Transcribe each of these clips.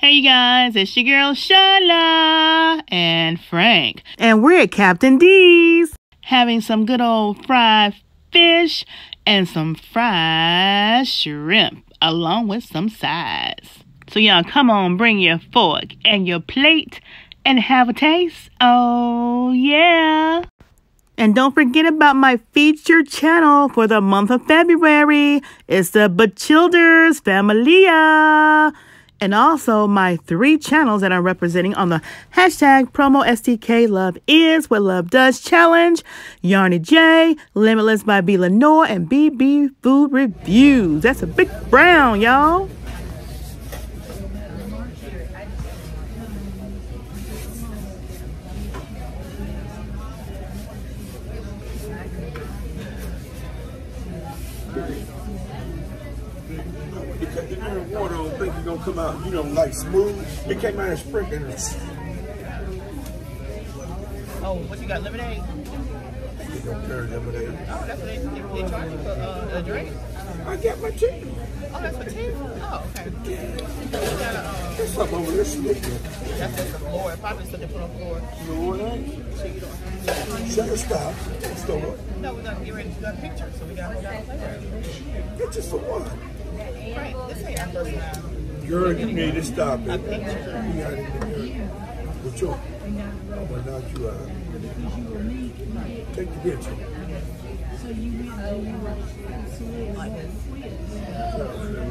Hey you guys, it's your girl Shala and Frank. And we're at Captain D's. Having some good old fried fish and some fried shrimp along with some sides. So y'all come on, bring your fork and your plate and have a taste. Oh yeah. And don't forget about my featured channel for the month of February. It's the Batchelderz Familia and also my three channels that I'm representing on the hashtag promo STK Love is what love does challenge, Yarny J, Limitless by V Lenoir, and BB Food Reviews. That's a big brown, y'all. Gonna come out, you know, like smooth. It came out of sprinkling. Oh, what you got, lemonade? Don't carry lemonade. Oh, that's what they, they, they charge you for uh, a drink? I got my tea. Oh, that's for tea? Oh, okay. Got a, um, There's something over there slick. That's just the floor. Probably something put on the floor. You know what I So you don't Shut it, stop. Store. No, we're gonna get got a picture, so we gotta hold out later. It's just for one. Right, this ain't our first time. Girl, you need to stop it. A picture. You got it in. But you, I'm gonna knock you out. Take the picture.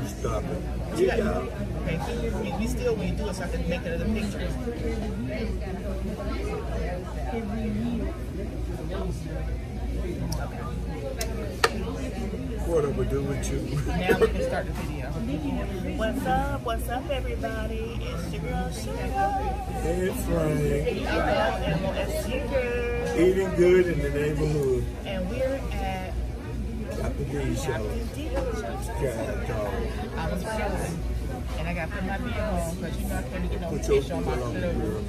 Stop it. You Get out. Okay, so you, you still, when you do it, so I can make another picture. What am I do with you? Now we can start the video. What's up? What's up, everybody? It's your girl, Sheila. Hey, Frank. M-O-S-C girl. Eating good in the neighborhood. And we're at Got the D show. Captain D's. God, dog. I was flying. And I got to put my beard on because you know I couldn't get no Put fish on my foot floor.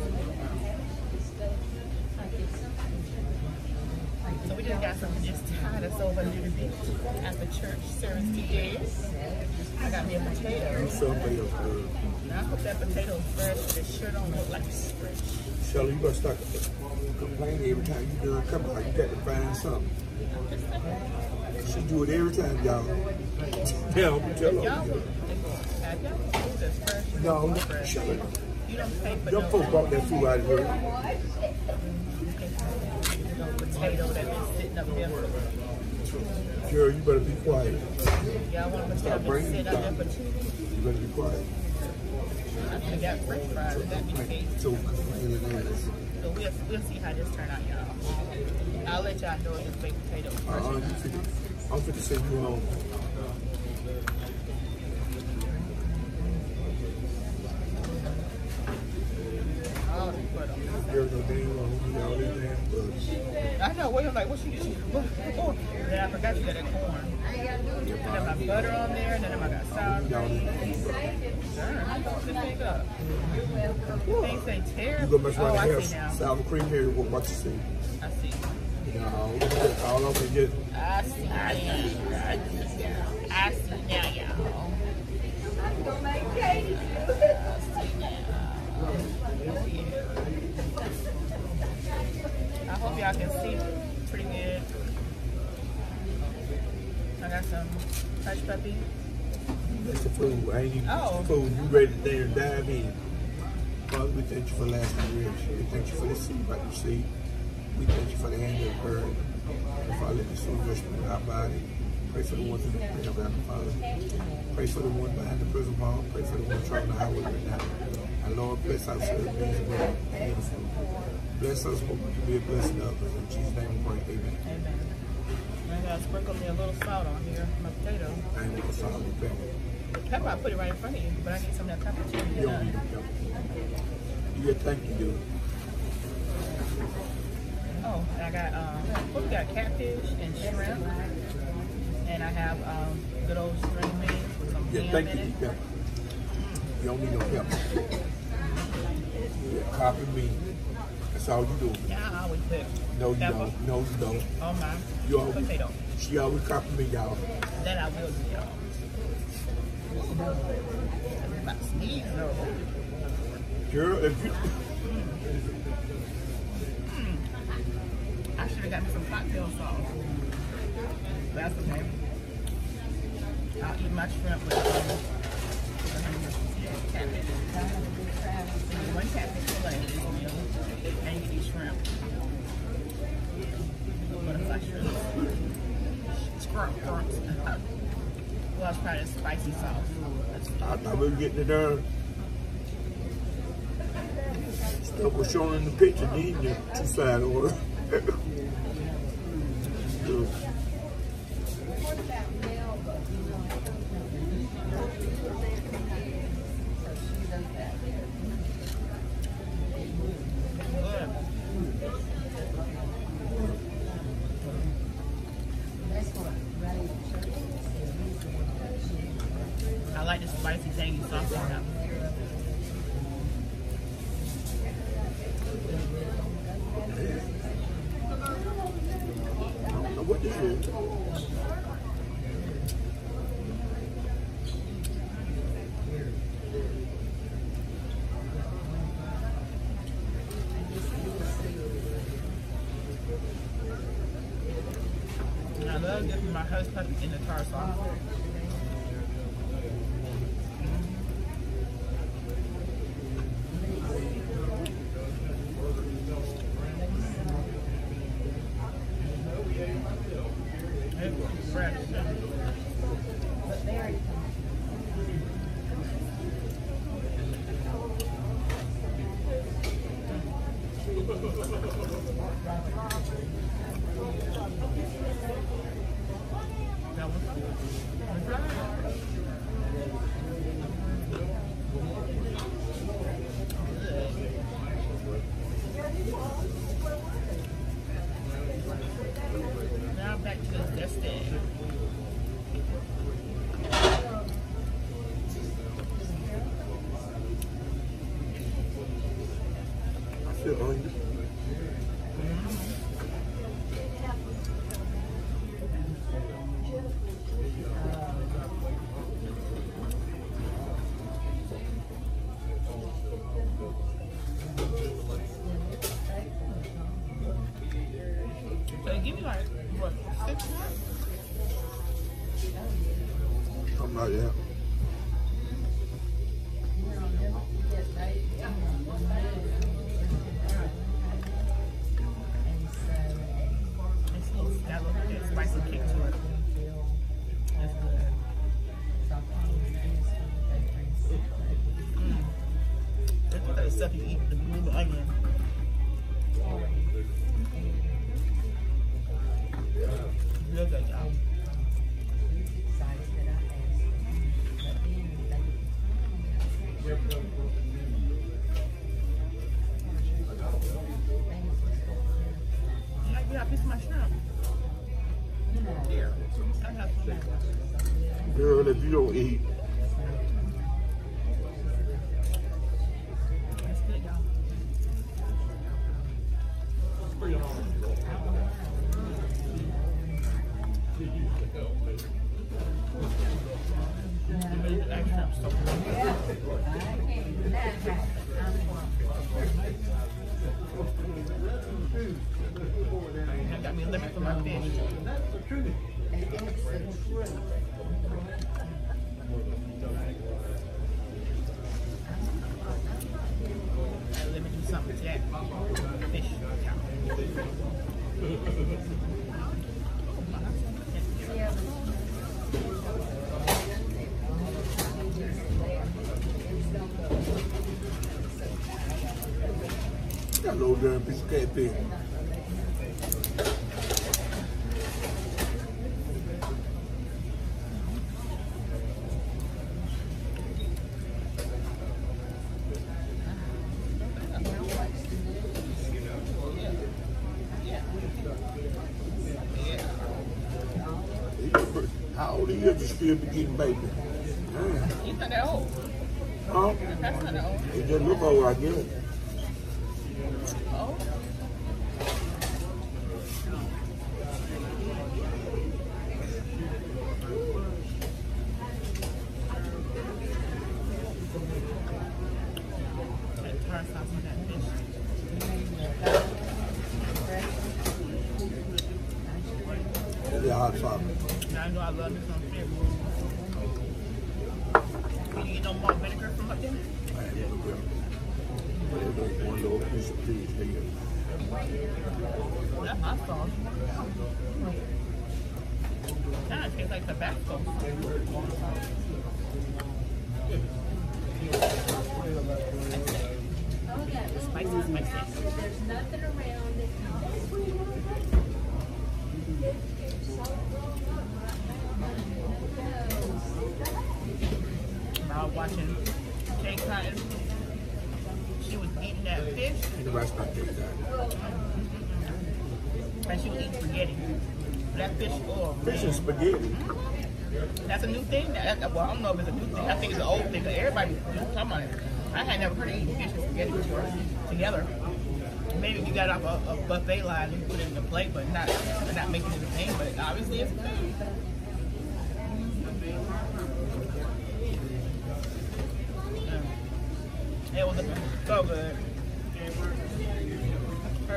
So we just got something just tied us over a little bit at the church service today. I got me a potato. Else good. Now I hope that potato's fresh. The shirt don't look like it's fresh. Shelly, you gotta start complaining every time you do it. Come on, you got to find something. She do it every time, y'all. Tell me, tell Y'all, her. have y'all food that's fresh? No, more no, fresh? Shelly. You don't pay for Them no, folks brought that food out of here. Potato that been sitting up there. for- Girl, you better be quiet. Y'all want a potato Stop that bringing sit it up there for two weeks? You better be quiet. I could have got french fries if that be the case. So. We'll, we'll see how this turn out, y'all. I'll let y'all know if it's baked potato uh, fresh or you not. finna- I'm you home. 'Em. Girl, no damn well, who got all these damn bugs. I know. Wait, I'm like, what she did? What? what? Then I forgot you got that corn. And then my butter on there, and then I got sour cream. need to Darn, I thought this thing up. Things say You terrible. gonna mess Oh, around I the see Sour cream here, what, what you see? I see. No, all over get I see now. I see now, y'all. I see now. Hush puppy. That's the food. I ain't even Oh. the food. You ready to there and dive in. Father, we thank you for last year. We thank you for the seed right you see. We thank you for the hand of bird. And Father, let the soul in our body. Pray for the ones in the prison, Heavenly Father. Pray for the one behind the prison wall. Pray for the one traveling the highway right now. And Lord, bless our servants well. Bless us, hope can be a blessing to others. In Jesus' name we pray. Amen. Amen. I gotta sprinkle me a little salt on here, my potato. I ain't solve the pepper. The pepper, I put it right in front of you, but I need some of that pepper too. You don't need pepper. You get thank you, dude. Oh, and I got um, what we got? Catfish and shrimp, and I have um, good old string beans with some Yeah, ham thank in you, it. pepper. You don't need no pepper. Yeah, copy me. That's all you do. Yeah, I always put No, you don't. No, you don't. Oh, my You always, potato. she always copy me, y'all. That I will do, y'all. I'm about to sneeze, though. Girl, if you I should have gotten some cocktail sauce. That's okay. I'll eat my shrimp with um, catfish. One catfish fillet, shrimp. Scrump. Well, I was trying the spicy sauce. I thought we were getting it done. Stuff was shown in the picture, needing the two side order. So, good. I like the spicy tangy sauce on that. I don't know what this is. Dipping my puppy in the tar sauce. It's give me like what six? Girl, if you don't eat, piece. How old are you to still be getting baby? Damn. He's not that old. Huh? That's not that old. It just look old, I guess. Oh. That hot sauce. I know I love me some fish. Can you get no more vinegar from up there? I had a little bit. But it was There you go. That's my sauce. Kind tastes like. I was watching K. Cotton. She was eating that fish And the restaurant takes that. and she eating spaghetti. That fish oil. Fish and spaghetti. That's a new thing. That, well, I don't know if it's a new thing. I think it's an old thing. Everybody talking about it. I had never heard of eating fish and spaghetti before together. Maybe if you got off a, a buffet line and put it in the plate, but not not making it a thing. But obviously it's a thing. Mm. It was so good.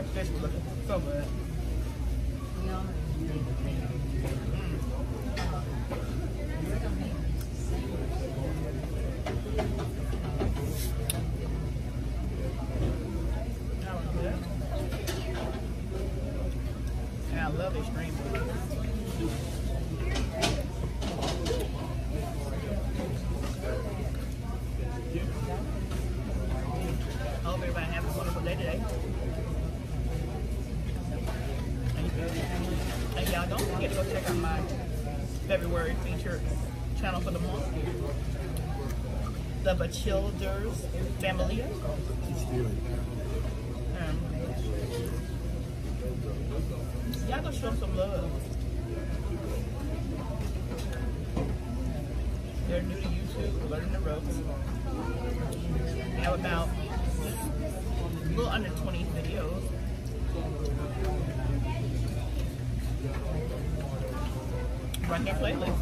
Was looking so good. That was good. And I love extreme food. I hope everybody has a wonderful day today. And, and y'all don't forget to go check out my February featured channel for the month. The Batchelderz Familia. She's. Um, y'all go show some love. They're new to YouTube, learning the ropes. They have about a little under 20 videos. Run their playlist.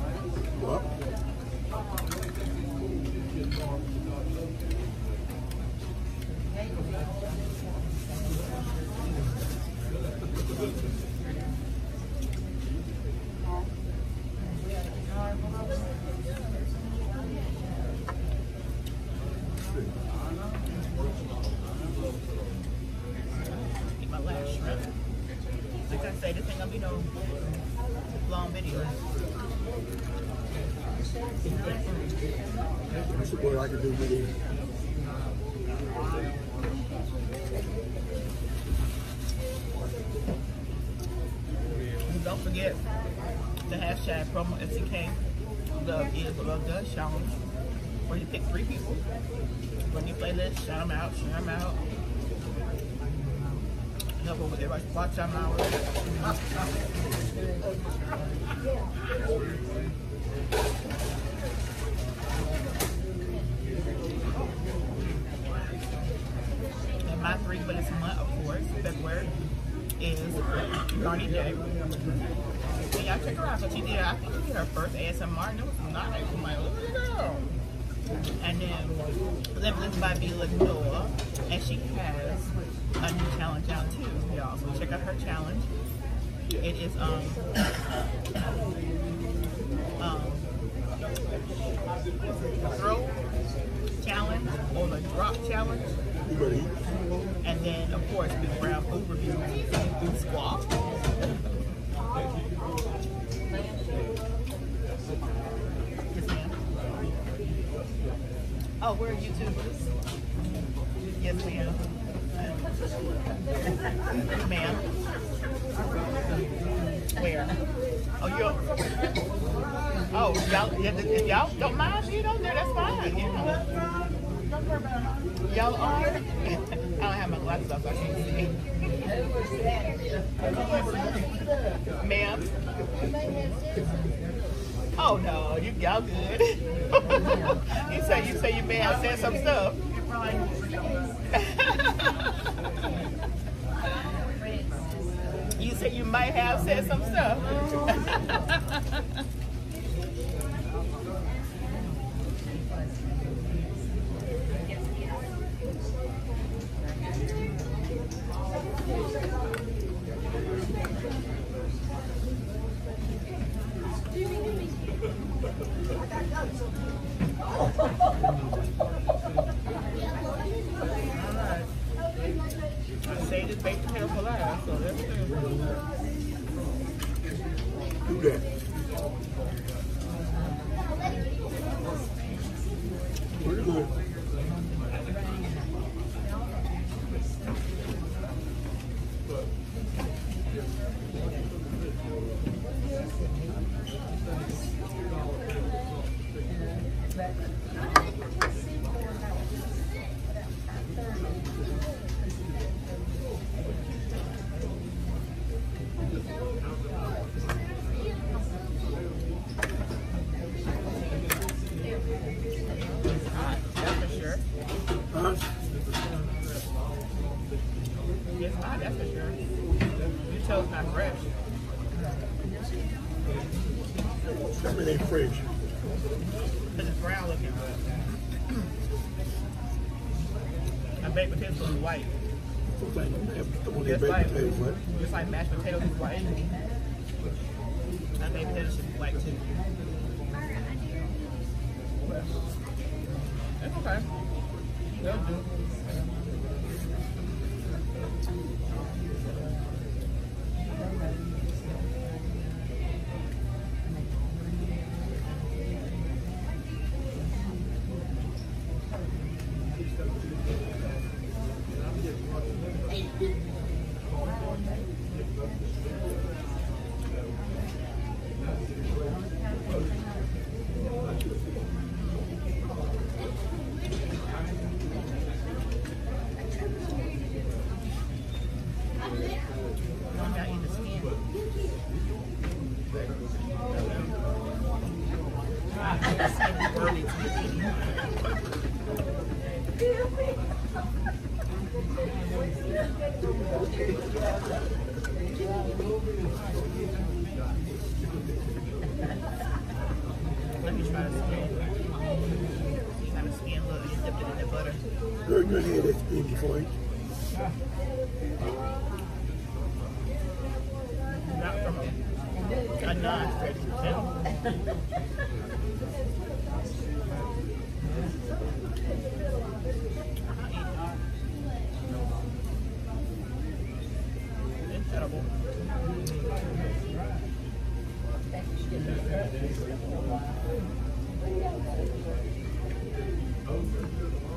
Well, Get my last shrimp. Like I say, this ain't gonna be no long video. that's what I can do with it. And don't forget the hashtag promo STK Love is Love Does challenge where you pick three people from your playlist, shout them out, shout them out. Help with everybody's watch time hours. And my three for this month, of course, February, is Garney J. And y'all check her out. So she did, I think she did her first ASMR, and it was nice. I'm like, look at the girl. And then Limitless by V. Lenoir, and she has a new challenge out too, y'all. So check out her challenge. It is um um throw challenge or the drop challenge. And then, of course, Big Brown overview squawk. Oh, we're YouTubers. Yes, ma'am. ma'am. Where? Oh, you're. Oh, y'all, if y'all don't mind being on there, that's fine. You know. Y'all are? I don't have my glasses off, so I can't see. Ma'am? Oh no, you y'all good. you say you say you may have said some stuff. white. Just like, mashed potatoes is white. I made potatoes should be white too. That's okay. thank you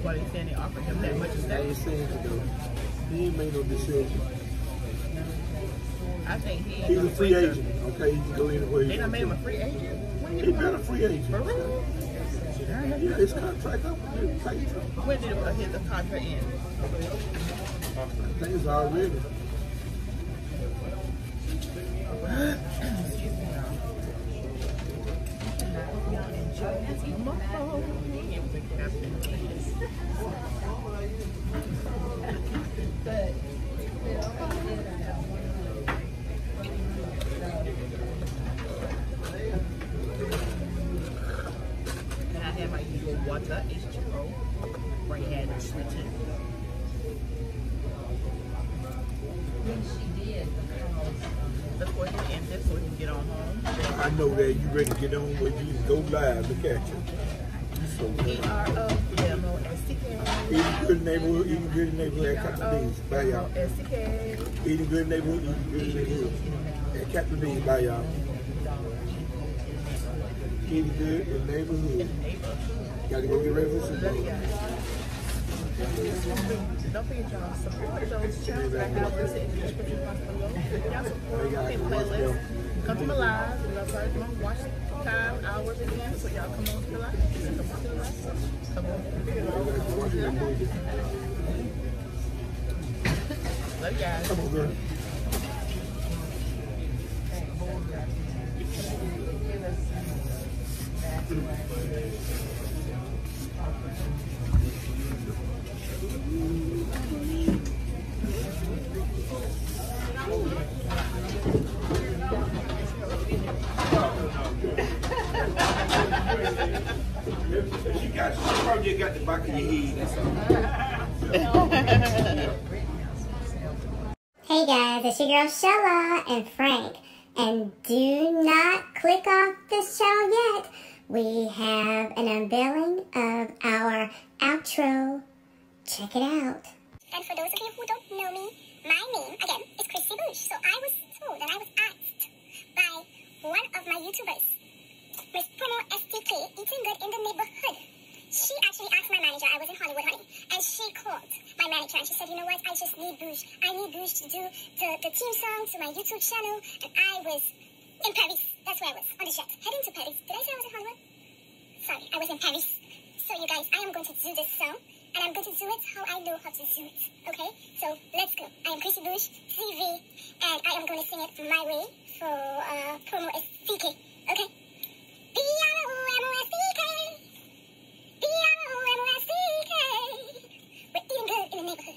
Is why they saying they offered him that much to I ain't saying to go. He ain't made no decision. I think he He's a free agent, okay? He can go anywhere They he done made him a free agent? When to. did He he been a free agent. For real? Yeah, his contract up When did uh, his contract end? I think it's already. Y'all I know that you ready to get on where you go live. Look at you. So, E-R-O-M-O-S-T-K. Uh, eating good neighborhood, eating good neighborhood at Captain uh, D's. Bye, y'all. S-T-K. Eating good neighborhood, eating good neighborhood at Captain D's. Bye, y'all. Eating good in neighborhood. Gotta go get ready for some. Don't forget y'all support those channels that I have listed in the description box below. Y'all support Hey, guys, and watch playlist. Come to my live. Love sorry come on, watch time, hours again. So y'all come on to the live. Come on to the live. Come on. Watch that movie. Love you guys. Come on, girl. She girl and Frank. And do not click off this channel yet. We have an unveiling of our outro. Check it out. And for those of you who don't know me, my name, again, is Chrissy Bush. So I was told and I was asked by one of my YouTubers, Miss Promo STK, Eating Good in the Neighborhood. She actually asked my manager, I was in Hollywood, honey, and she called my manager and she said, you know what, I just need Bush. I need Bush to do the, the theme song to my YouTube channel. And I was in Paris. That's where I was, on the jet, heading to Paris. Did I say I was in Hollywood? Sorry, I was in Paris. So you guys, I am going to do this song, and I'm going to do it how I know how to do it. Okay? So let's go. I am Chrissy Bush TV, and I am going to sing it my way for uh, promo STK. Okay? B-R-O-M-O-S-D-K. Good in the neighborhood.